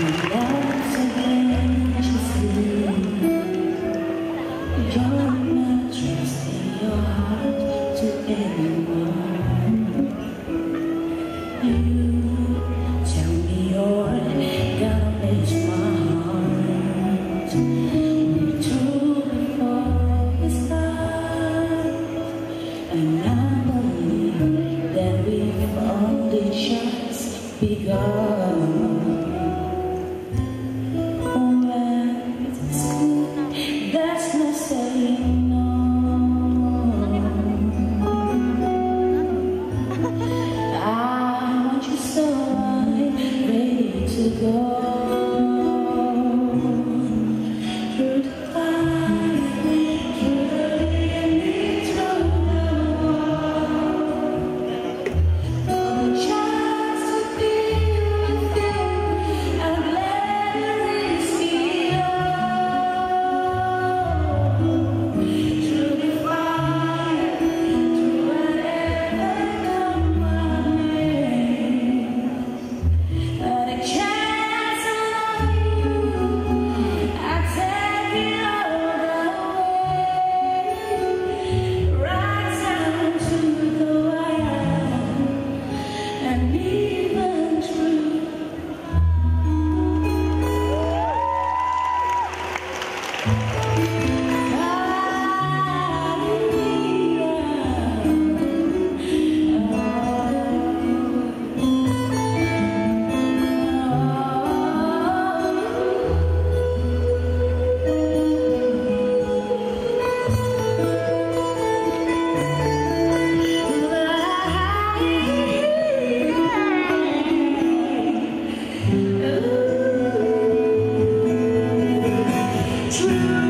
Relax me. true.